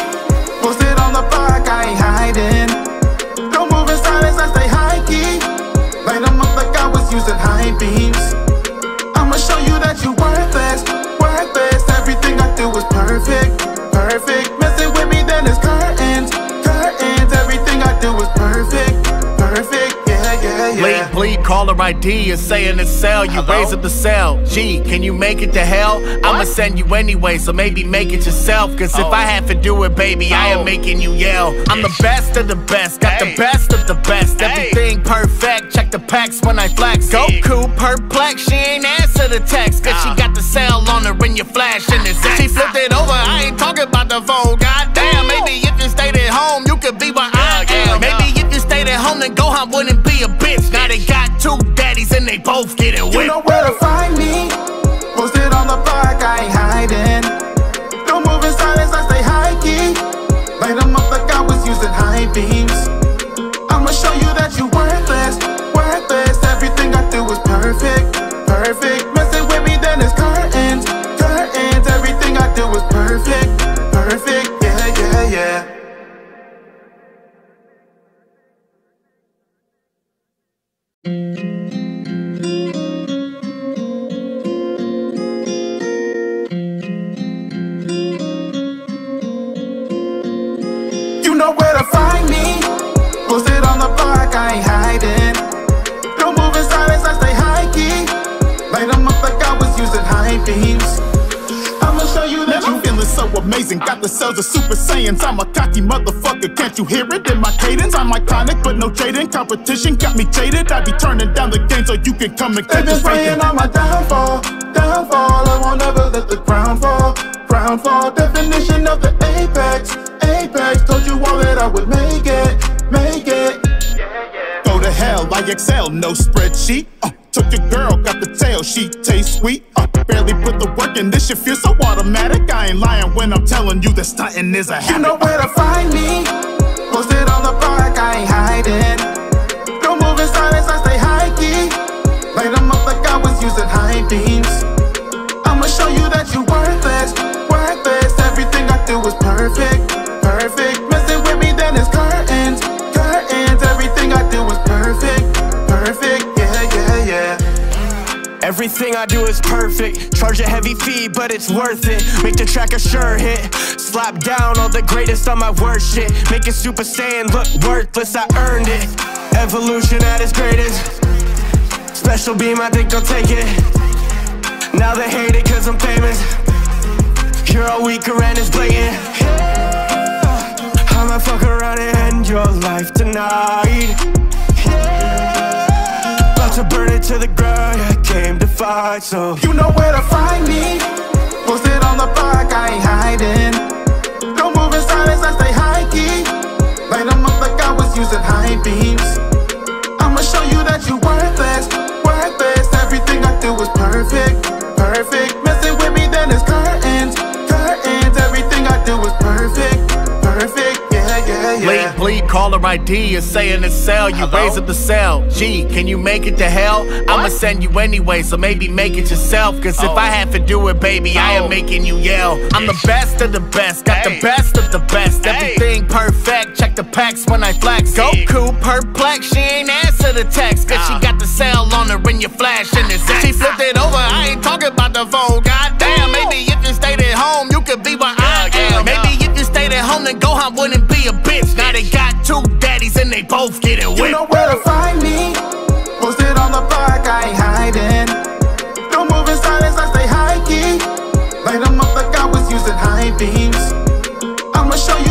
Posted on the block, I ain't hiding. Don't move in silence, I stay high key. Light 'em up like I was using high beams. I'ma show you that you worthless, worthless. Everything I do is perfect, perfect. Bleed, caller ID is saying it's Cell. You raise up the cell. Gee, can you make it to hell? I'ma send you anyway, so maybe make it yourself. Cause if I oh. have to do it, baby, I am oh. making you yell. I'm the best of the best, got the best of the best. Everything perfect, check the packs when I flex. Goku perplex, she ain't answer the text. Cause she ah. got the cell on her when you flash in the She flipped it over, I ain't talking about the phone. Goddamn, they both getting You know where to find me. Amazing. Got the cells of Super Saiyans. I'm a cocky motherfucker. Can't you hear it in my cadence? I'm iconic, but no trading. Competition got me jaded. I be turning down the game so you can come and They've catch been us praying on my downfall, downfall. I won't ever let the ground fall, ground fall. Definition of the apex, apex. Told you all that I would make it, make it. Go to hell, I excel, no spreadsheet. Uh, took your girl, got the tail, she tastes sweet. Uh, barely put the work in. This shit feels so automatic. I ain't lying when I'm telling you that stunting is a habit. You know where to find me. Posted on the park, I ain't hiding. Don't move in silence, I stay high key. Light them up like I was using high beams. I'ma show you that you worthless, worthless. Everything I do is perfect. Everything I do is perfect. Charge a heavy fee, but it's worth it. Make the track a sure hit. Slap down all the greatest on my worst shit. Make it super saiyan look worthless, I earned it. Evolution at its greatest. Special beam, I think I'll take it. Now they hate it cause I'm famous. You're all weaker and it's blatant. I might fuck around and end your life tonight. To burn it to the ground, I came to fight, so. You know where to find me. Posted on the park, I ain't hiding. Don't move in silence, I stay high key. Light them up like I was using high beams. I'ma show you that you worthless, worthless. Everything I do is perfect, perfect. Caller ID is saying to sell. You raise up the cell. Gee, can you make it to hell? I'ma send you anyway, so maybe make it yourself. Cause if I have to do it, baby, I am making you yell. I'm the best of the best, got the best of the best. Everything perfect, check the packs when I flex. Goku perplex, she ain't answer the text. Cause she got the cell on her when you flash and it's She flipped it over, I ain't talking about the phone. Goddamn, maybe if you stayed at home, you could be where I am. Maybe sit at home, then Gohan wouldn't be a bitch. Now they got two daddies and they both get it whipped. You know where to find me. Posted on the block, I ain't hiding. Don't move in silence, I stay high key. Light them up like I was using high beams. I'ma show you.